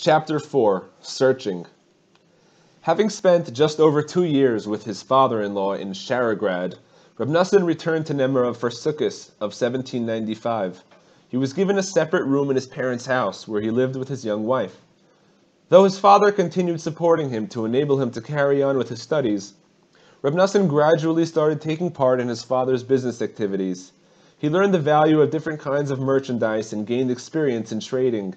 Chapter 4 Searching Having spent just over two years with his father-in-law in Sharograd, Reb Noson returned to Nemirov for Sukkot of 1795. He was given a separate room in his parents' house, where he lived with his young wife. Though his father continued supporting him to enable him to carry on with his studies, Reb Noson gradually started taking part in his father's business activities. He learned the value of different kinds of merchandise and gained experience in trading.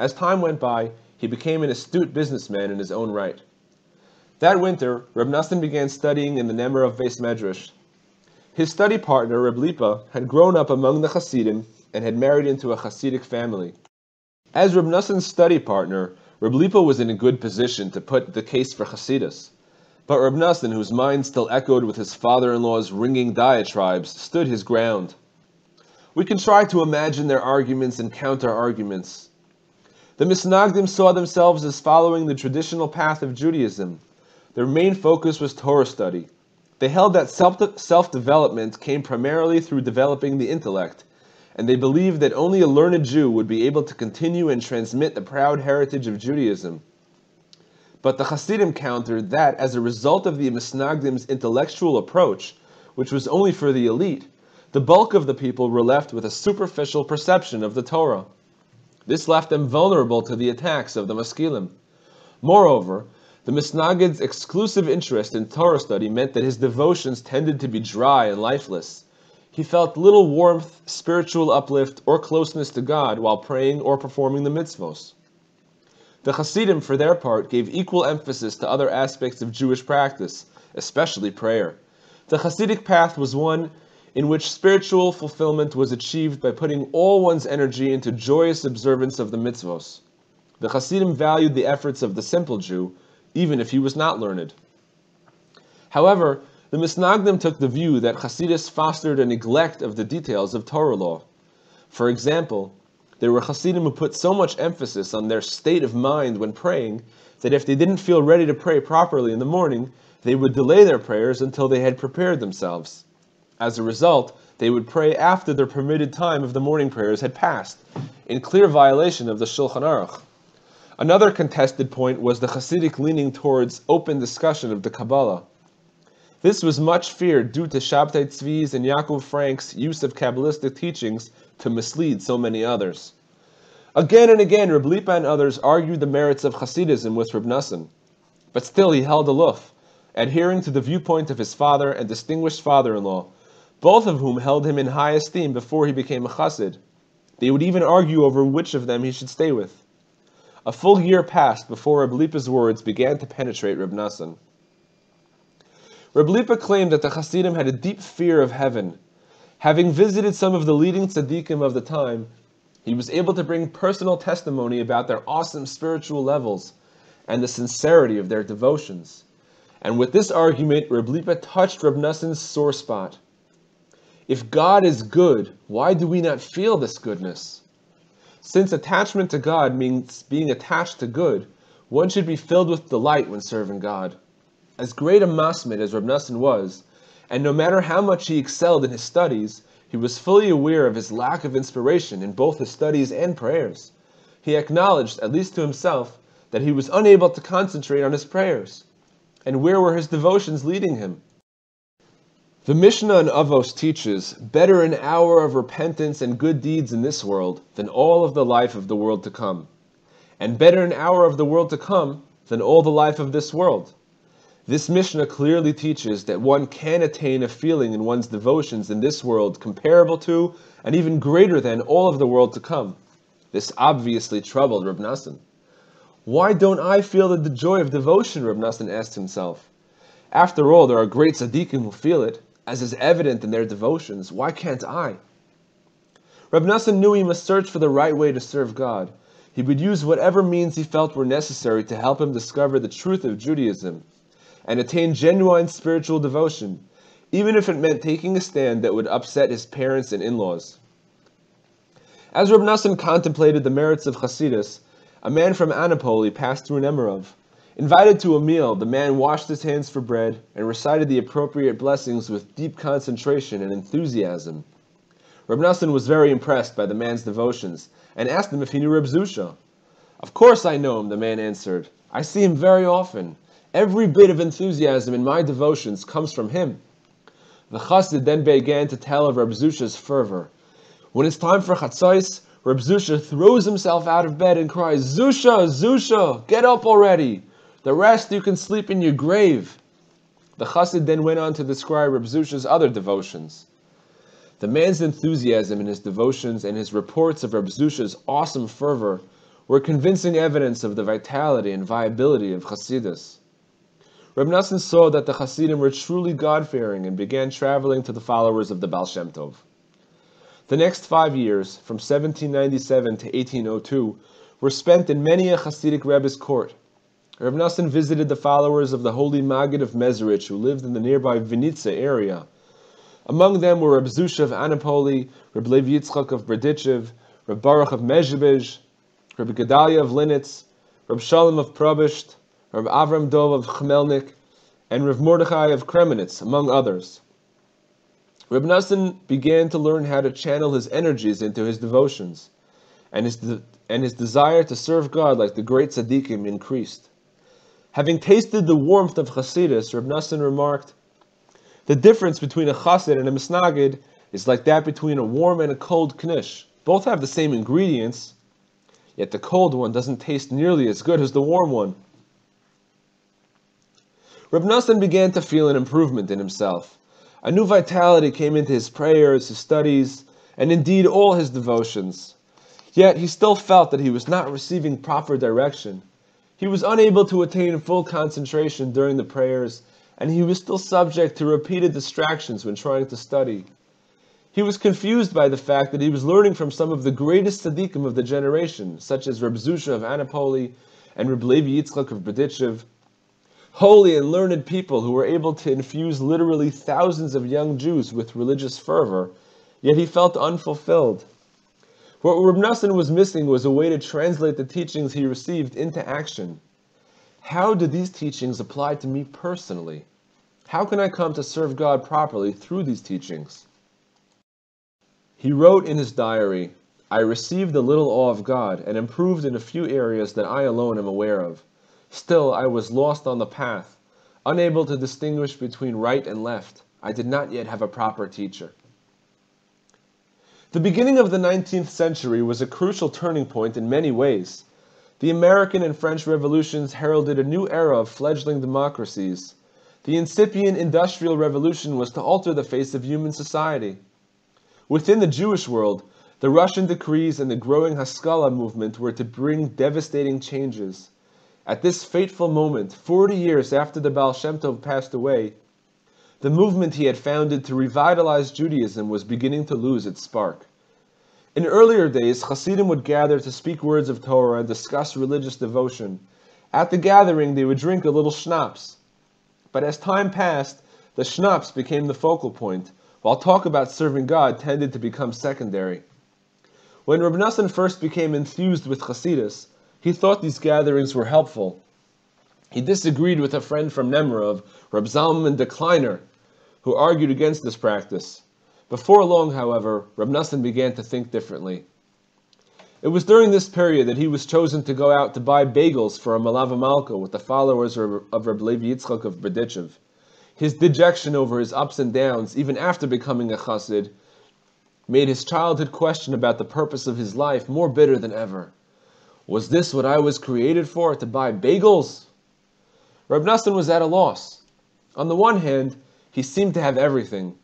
As time went by, he became an astute businessman in his own right. That winter, Reb Noson began studying in the Nemirov Beis Medrash. His study partner, Reb Lipa, had grown up among the Hasidim and had married into a Hasidic family. As Reb Noson's study partner, Reb Lipa was in a good position to put the case for Hasidus. But Reb Noson, whose mind still echoed with his father-in-law's ringing diatribes, stood his ground. We can try to imagine their arguments and counter-arguments. The Misnagdim saw themselves as following the traditional path of Judaism. Their main focus was Torah study. They held that self-development came primarily through developing the intellect, and they believed that only a learned Jew would be able to continue and transmit the proud heritage of Judaism. But the Hasidim countered that, as a result of the Misnagdim's intellectual approach, which was only for the elite, the bulk of the people were left with a superficial perception of the Torah. This left them vulnerable to the attacks of the Maskilim. Moreover, the Misnagid's exclusive interest in Torah study meant that his devotions tended to be dry and lifeless. He felt little warmth, spiritual uplift, or closeness to God while praying or performing the mitzvos. The Hasidim, for their part, gave equal emphasis to other aspects of Jewish practice, especially prayer. The Hasidic path was one in which spiritual fulfillment was achieved by putting all one's energy into joyous observance of the mitzvos. The Hasidim valued the efforts of the simple Jew, even if he was not learned. However, the Misnagdim took the view that Hasidus fostered a neglect of the details of Torah law. For example, there were Hasidim who put so much emphasis on their state of mind when praying that if they didn't feel ready to pray properly in the morning, they would delay their prayers until they had prepared themselves. As a result, they would pray after their permitted time of the morning prayers had passed, in clear violation of the Shulchan Aruch. Another contested point was the Hasidic leaning towards open discussion of the Kabbalah. This was much feared due to Shabtai Tzvi's and Yaakov Frank's use of Kabbalistic teachings to mislead so many others. Again and again, Reb Lipa and others argued the merits of Hasidism with Reb Noson, but still he held aloof, adhering to the viewpoint of his father and distinguished father-in-law, both of whom held him in high esteem before he became a chassid. They would even argue over which of them he should stay with. A full year passed before Reb Lipa's words began to penetrate Reb Noson. Reb Lipa claimed that the Hasidim had a deep fear of heaven. Having visited some of the leading tzaddikim of the time, he was able to bring personal testimony about their awesome spiritual levels and the sincerity of their devotions. And with this argument, Reb Lipa touched Reb Noson's sore spot. If God is good, why do we not feel this goodness? Since attachment to God means being attached to good, one should be filled with delight when serving God. As great a masmid as Reb Noson was, and no matter how much he excelled in his studies, he was fully aware of his lack of inspiration in both his studies and prayers. He acknowledged, at least to himself, that he was unable to concentrate on his prayers. And where were his devotions leading him? The Mishnah in Avos teaches, better an hour of repentance and good deeds in this world than all of the life of the world to come. And better an hour of the world to come than all the life of this world. This Mishnah clearly teaches that one can attain a feeling in one's devotions in this world comparable to and even greater than all of the world to come. This obviously troubled Reb Noson. Why don't I feel the joy of devotion? Reb Noson asked himself. After all, there are great tzaddikim who feel it as is evident in their devotions, why can't I? Reb Noson knew he must search for the right way to serve God. He would use whatever means he felt were necessary to help him discover the truth of Judaism and attain genuine spiritual devotion, even if it meant taking a stand that would upset his parents and in-laws. As Reb Noson contemplated the merits of Chasidus, a man from Anapoli passed through Nemirov. Invited to a meal, the man washed his hands for bread and recited the appropriate blessings with deep concentration and enthusiasm. Reb Noson was very impressed by the man's devotions and asked him if he knew Reb Zusha. Of course I know him, the man answered. I see him very often. Every bit of enthusiasm in my devotions comes from him. The chassid then began to tell of Reb Zusha's fervor. When it's time for chatzos, Reb Zusha throws himself out of bed and cries, Zusha, Zusha, get up already. The rest you can sleep in your grave. The chassid then went on to describe Reb Zusha's other devotions. The man's enthusiasm in his devotions and his reports of Reb Zusha's awesome fervor were convincing evidence of the vitality and viability of Chasidus. Reb Noson saw that the Hasidim were truly God-fearing and began traveling to the followers of the Baal Shem Tov. The next five years, from 1797 to 1802, were spent in many a Hasidic Rebbe's court. Reb Noson visited the followers of the holy Maggid of Mezerich who lived in the nearby Vinitsa area, among them were Reb Zusha of Anapoli, Reb Levi Yitzchak of Berdichev, Reb Baruch of Mezhebej, Reb Gedalia of Linitz, Reb Shalom of Probisht, Reb Avram Dov of Chmelnik, and Reb Mordechai of Kremenitz, among others. Reb Noson began to learn how to channel his energies into his devotions, and his, de- and his desire to serve God like the great tzaddikim increased. Having tasted the warmth of Chasidus, Reb Noson remarked, the difference between a chassid and a misnagid is like that between a warm and a cold knish. Both have the same ingredients, yet the cold one doesn't taste nearly as good as the warm one. Reb Noson began to feel an improvement in himself. A new vitality came into his prayers, his studies, and indeed all his devotions. Yet he still felt that he was not receiving proper direction. He was unable to attain full concentration during the prayers and he was still subject to repeated distractions when trying to study. He was confused by the fact that he was learning from some of the greatest tzaddikim of the generation, such as Reb Zusha of Anapoli and Reb Levi Yitzchak of Berdichev, holy and learned people who were able to infuse literally thousands of young Jews with religious fervor, yet he felt unfulfilled. What Reb Noson was missing was a way to translate the teachings he received into action. How do these teachings apply to me personally? How can I come to serve God properly through these teachings? He wrote in his diary, I received a little awe of God and improved in a few areas that I alone am aware of. Still, I was lost on the path, unable to distinguish between right and left. I did not yet have a proper teacher. The beginning of the 19th century was a crucial turning point in many ways. The American and French revolutions heralded a new era of fledgling democracies the incipient Industrial Revolution was to alter the face of human society. Within the Jewish world, the Russian decrees and the growing Haskalah movement were to bring devastating changes. At this fateful moment, 40 years after the Baal Shem Tov passed away, the movement he had founded to revitalize Judaism was beginning to lose its spark. In earlier days, Hasidim would gather to speak words of Torah and discuss religious devotion. At the gathering, they would drink a little schnapps. But as time passed, the schnapps became the focal point, while talk about serving God tended to become secondary. When Reb Noson first became enthused with Chasidus, he thought these gatherings were helpful. He disagreed with a friend from Nemirov, Reb Zalman de Kleiner, who argued against this practice. Before long, however, Reb Noson began to think differently. It was during this period that he was chosen to go out to buy bagels for a Melave Malka with the followers of Reb Levi Yitzchak of Berdichev. His dejection over his ups and downs, even after becoming a chassid, made his childhood question about the purpose of his life more bitter than ever. Was this what I was created for, to buy bagels? Reb Noson was at a loss. On the one hand, he seemed to have everything.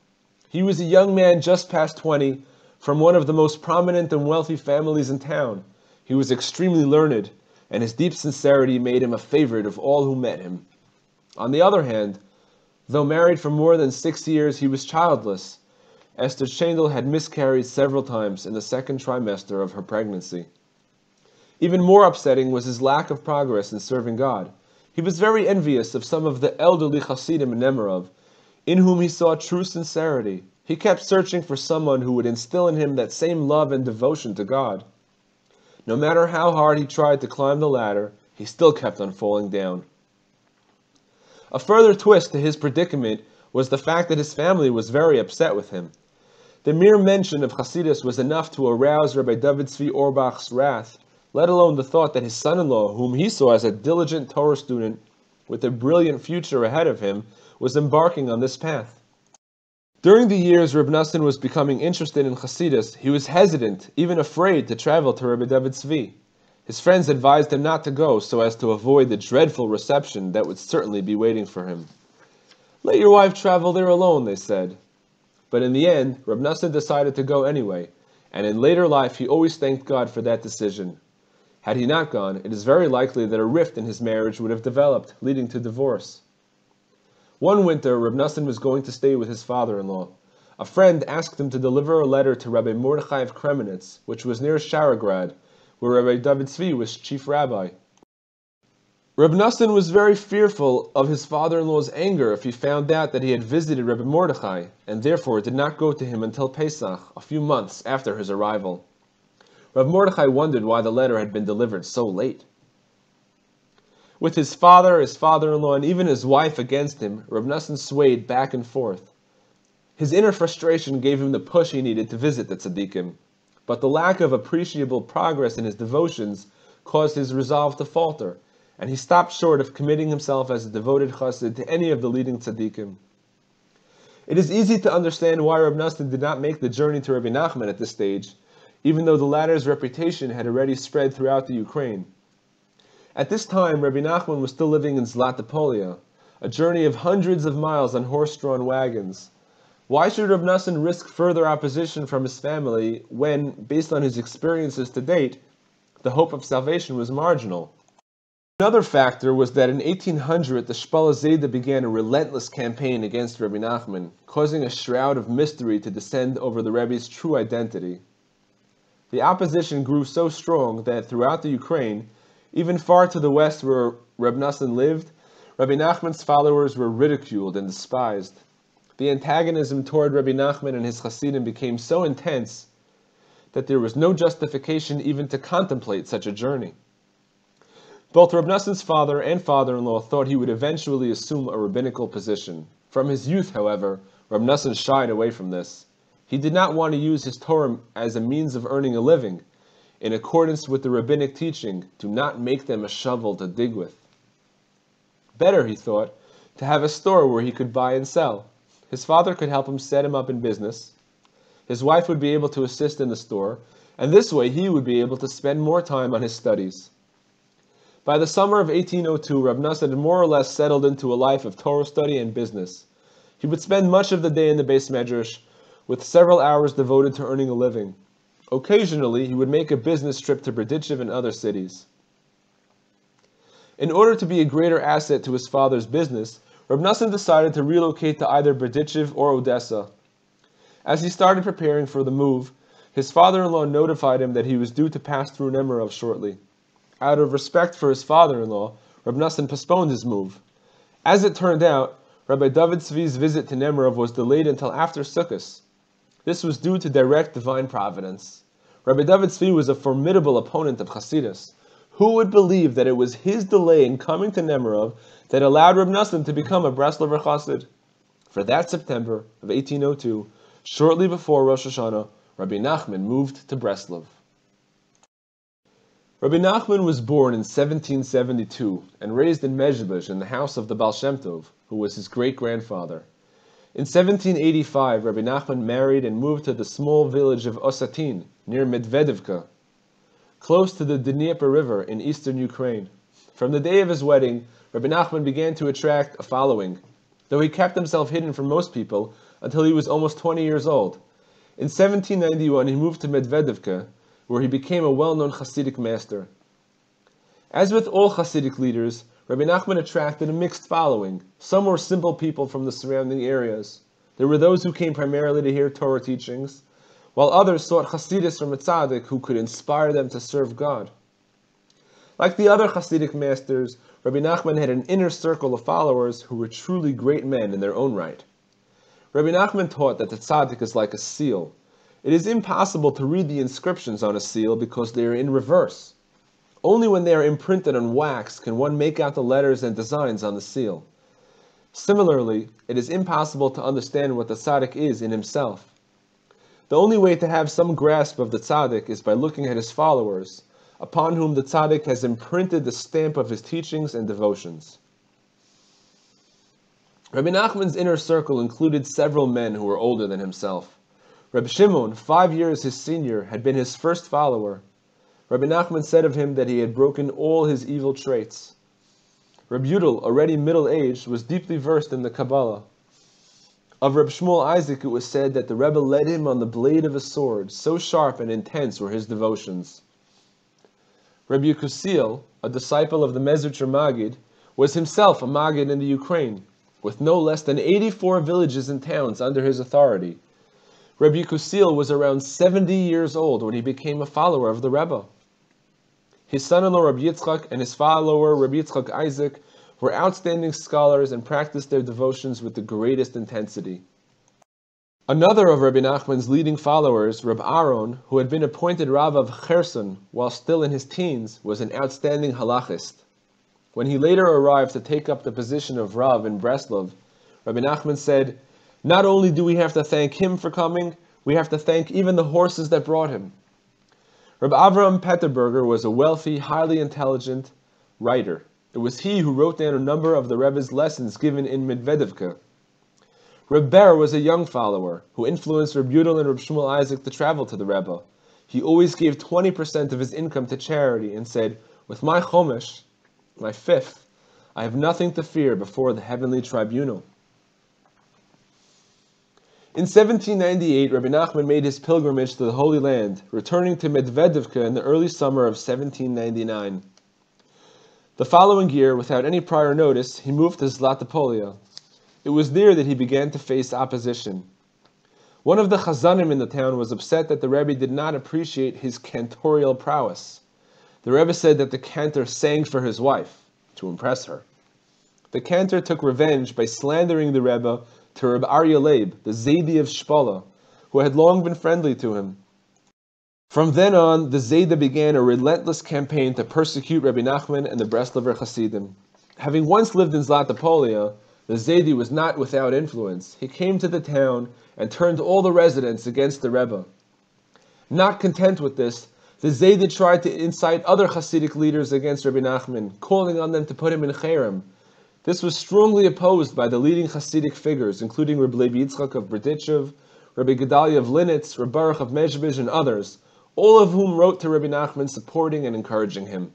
He was a young man just past 20 from one of the most prominent and wealthy families in town. He was extremely learned, and his deep sincerity made him a favorite of all who met him. On the other hand, though married for more than six years, he was childless. Esther Shendel had miscarried several times in the second trimester of her pregnancy. Even more upsetting was his lack of progress in serving God. He was very envious of some of the elderly Hasidim in Nemirov, in whom he saw true sincerity. He kept searching for someone who would instill in him that same love and devotion to God. No matter how hard he tried to climb the ladder, he still kept on falling down. A further twist to his predicament was the fact that his family was very upset with him. The mere mention of Hasidus was enough to arouse Rabbi David Zvi Orbach's wrath. let alone the thought that his son-in-law, whom he saw as a diligent Torah student with a brilliant future ahead of him, was embarking on this path. During the years Reb Noson was becoming interested in Hasidus, he was hesitant, even afraid, to travel to Rabbi David Zvi. His friends advised him not to go so as to avoid the dreadful reception that would certainly be waiting for him. Let your wife travel there alone, they said. But in the end, Reb Noson decided to go anyway, and in later life he always thanked God for that decision. Had he not gone, it is very likely that a rift in his marriage would have developed, leading to divorce. One winter, Reb Noson was going to stay with his father-in-law. A friend asked him to deliver a letter to Rabbi Mordechai of Kremenetz, which was near Sharograd, where Rabbi David Tzvi was chief rabbi. Reb Noson was very fearful of his father-in-law's anger if he found out that he had visited Rabbi Mordechai, and therefore did not go to him until Pesach, a few months after his arrival. Reb Mordechai wondered why the letter had been delivered so late. With his father, his father-in-law, and even his wife against him, Reb Noson swayed back and forth. His inner frustration gave him the push he needed to visit the tzaddikim, but the lack of appreciable progress in his devotions caused his resolve to falter, and he stopped short of committing himself as a devoted chassid to any of the leading tzaddikim. It is easy to understand why Reb Noson did not make the journey to Rabbi Nachman at this stage, even though the latter's reputation had already spread throughout the Ukraine. At this time, Rabbi Nachman was still living in Zlatopolia, a journey of hundreds of miles on horse-drawn wagons. Why should Reb Noson risk further opposition from his family when, based on his experiences to date, the hope of salvation was marginal? Another factor was that in 1800 the Shpola Zayda began a relentless campaign against Rabbi Nachman, causing a shroud of mystery to descend over the Rebbe's true identity. The opposition grew so strong that throughout the Ukraine, even far to the west where Reb Noson lived, Rabbi Nachman's followers were ridiculed and despised. The antagonism toward Rabbi Nachman and his Hasidim became so intense that there was no justification even to contemplate such a journey. Both Reb Noson's father and father-in-law thought he would eventually assume a rabbinical position. From his youth, however, Reb Noson shied away from this. He did not want to use his Torah as a means of earning a living, in accordance with the rabbinic teaching, do not make them a shovel to dig with. Better, he thought, to have a store where he could buy and sell. His father could help him set him up in business. His wife would be able to assist in the store, and this way he would be able to spend more time on his studies. By the summer of 1802, Rab Noson had more or less settled into a life of Torah study and business. He would spend much of the day in the beis medrash, with several hours devoted to earning a living. Occasionally, he would make a business trip to Berdichev and other cities. In order to be a greater asset to his father's business, Reb decided to relocate to either Berdichev or Odessa. As he started preparing for the move, his father-in-law notified him that he was due to pass through Nemirov shortly. Out of respect for his father-in-law, Reb postponed his move. As it turned out, Rabbi David Tzvi's visit to Nemirov was delayed until after Sukkot. This was due to direct divine providence. Rabbi David Tzvi was a formidable opponent of Hasidus. Who would believe that it was his delay in coming to Nemirov that allowed Reb Noson to become a Breslover Chassid? For that September of 1802, shortly before Rosh Hashanah, Rabbi Nachman moved to Breslov. Rabbi Nachman was born in 1772 and raised in Mezhebush in the house of the Baal Shem Tov, who was his great-grandfather. In 1785, Rabbi Nachman married and moved to the small village of Osatin, near Medvedevka, close to the Dnieper River in eastern Ukraine. From the day of his wedding, Rabbi Nachman began to attract a following, though he kept himself hidden from most people until he was almost 20 years old. In 1791, he moved to Medvedevka, where he became a well-known Hasidic master. As with all Hasidic leaders, Rabbi Nachman attracted a mixed following. Some were simple people from the surrounding areas. There were those who came primarily to hear Torah teachings, while others sought Hasidus from a tzaddik who could inspire them to serve God. Like the other Hasidic masters, Rabbi Nachman had an inner circle of followers who were truly great men in their own right. Rabbi Nachman taught that the tzaddik is like a seal. It is impossible to read the inscriptions on a seal because they are in reverse. Only when they are imprinted on wax can one make out the letters and designs on the seal. Similarly, it is impossible to understand what the tzaddik is in himself. The only way to have some grasp of the tzaddik is by looking at his followers, upon whom the tzaddik has imprinted the stamp of his teachings and devotions. Rabbi Nachman's inner circle included several men who were older than himself. Rabbi Shimon, five years his senior, had been his first follower. Rabbi Nachman said of him that he had broken all his evil traits. Rabbi Yudel, already middle-aged, was deeply versed in the Kabbalah. Of Reb Shmuel Isaac it was said that the Rebbe led him on the blade of a sword, so sharp and intense were his devotions. Rabbi Kusil, a disciple of the Mezritcher Magid, was himself a Magid in the Ukraine, with no less than 84 villages and towns under his authority. Rabbi Kusil was around 70 years old when he became a follower of the Rebbe. His son-in-law Rabbi Yitzchak and his follower Rabbi Yitzchak Isaac were outstanding scholars and practiced their devotions with the greatest intensity. Another of Rabbi Nachman's leading followers, Rabbi Aaron, who had been appointed Rav of Cherson while still in his teens, was an outstanding halachist. When he later arrived to take up the position of Rav in Breslov, Rabbi Nachman said, Not only do we have to thank him for coming, we have to thank even the horses that brought him. Rabbi Avram Petterberger was a wealthy, highly intelligent writer. It was he who wrote down a number of the Rebbe's lessons given in Medvedevka. Reb Ber was a young follower who influenced Reb Yudel and Reb Shmuel Isaac to travel to the Rebbe. He always gave 20% of his income to charity and said, With my Chomish, my fifth, I have nothing to fear before the heavenly tribunal. In 1798, Rabbi Nachman made his pilgrimage to the Holy Land, returning to Medvedevka in the early summer of 1799. The following year, without any prior notice, he moved to Zlatopolia. It was there that he began to face opposition. One of the chazanim in the town was upset that the Rebbe did not appreciate his cantorial prowess. The Rebbe said that the cantor sang for his wife, to impress her. The cantor took revenge by slandering the Rebbe to Reb Aryeh Leib, the Zaydi of Shpola, who had long been friendly to him. From then on, the Zayda began a relentless campaign to persecute Rabbi Nachman and the Breslover Hasidim. Having once lived in Zlatopolia, the Zaydi was not without influence. He came to the town and turned all the residents against the Rebbe. Not content with this, the Zaydi tried to incite other Hasidic leaders against Rabbi Nachman, calling on them to put him in Cherem, this was strongly opposed by the leading Hasidic figures, including Rabbi Levi Yitzchak of Berdichev, Rabbi Gedalia of Linitz, Rabbi Baruch of Mezhebizh, and others, all of whom wrote to Rabbi Nachman supporting and encouraging him.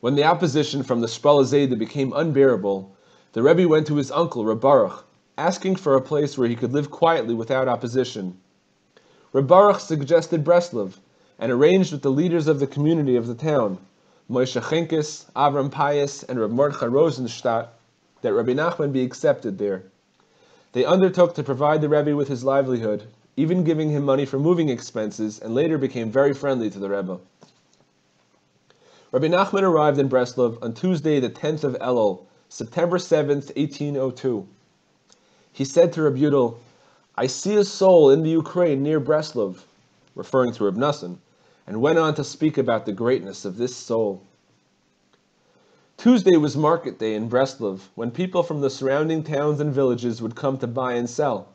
When the opposition from the Shpola Zayda became unbearable, the Rebbe went to his uncle, Rabbi Baruch, asking for a place where he could live quietly without opposition. Rabbi Baruch suggested Breslov and arranged with the leaders of the community of the town, Moshe Chenkis, Avram Pius, and Reb Mordechai Rosenstadt, that Rabbi Nachman be accepted there. They undertook to provide the Rebbe with his livelihood, even giving him money for moving expenses, and later became very friendly to the Rebbe. Rabbi Nachman arrived in Breslov on Tuesday, the 10th of Elul, September 7th, 1802. He said to Rabbi Yudel, I see a soul in the Ukraine near Breslov, referring to Reb Noson, and went on to speak about the greatness of this soul. Tuesday was market day in Breslov, when people from the surrounding towns and villages would come to buy and sell.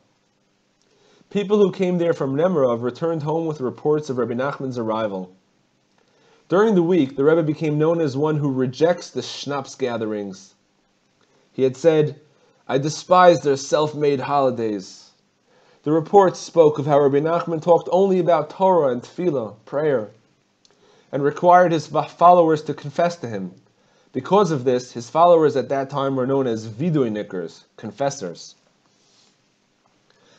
People who came there from Nemirov returned home with reports of Rabbi Nachman's arrival. During the week, the Rebbe became known as one who rejects the schnapps gatherings. He had said, I despise their self-made holidays. The reports spoke of how Rabbi Nachman talked only about Torah and Tefillah, prayer, and required his followers to confess to him. Because of this, his followers at that time were known as Vidoinikers, confessors.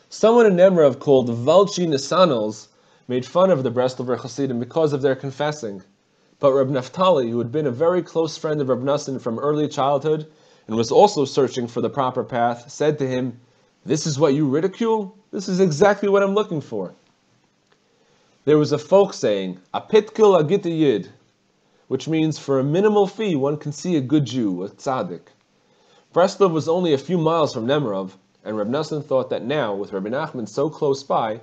Someone in Nemirov called Valchi Nisanels made fun of the Breslover Hasidim because of their confessing. But Reb Naftali, who had been a very close friend of Reb Noson from early childhood and was also searching for the proper path, said to him, This is what you ridicule? This is exactly what I'm looking for. There was a folk saying, a pitkil agita yid, which means for a minimal fee one can see a good Jew, a tzaddik. Breslov was only a few miles from Nemirov, and Reb Noson thought that now, with Rabbi Nachman so close by,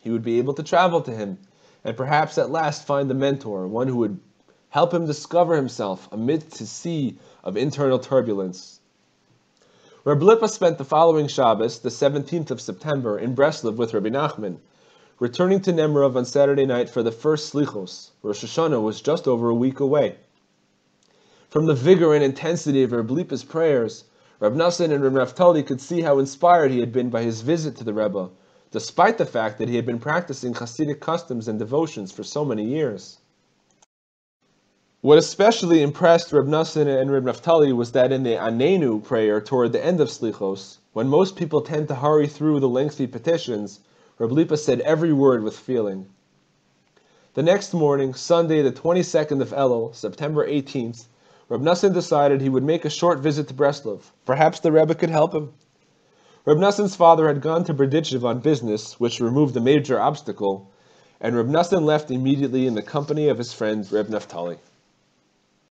he would be able to travel to him, and perhaps at last find a mentor, one who would help him discover himself amidst his sea of internal turbulence. Reb Lipa spent the following Shabbos, the 17th of September, in Breslov with Rabbi Nachman. Returning to Nemirov on Saturday night for the first Slichos, Rosh Hashanah was just over a week away. From the vigor and intensity of Reb Lipa's prayers, Reb Noson and Reb Naftali could see how inspired he had been by his visit to the Rebbe, despite the fact that he had been practicing Hasidic customs and devotions for so many years. What especially impressed Reb Noson and Reb Naftali was that in the Anenu prayer toward the end of Slichos, when most people tend to hurry through the lengthy petitions, Reb Lipa said every word with feeling. The next morning, Sunday, the 22nd of Elul, September 18th, Reb Noson decided he would make a short visit to Breslov. Perhaps the Rebbe could help him. Reb Noson's father had gone to Berdichev on business, which removed a major obstacle, and Reb Noson left immediately in the company of his friend Reb Naftali.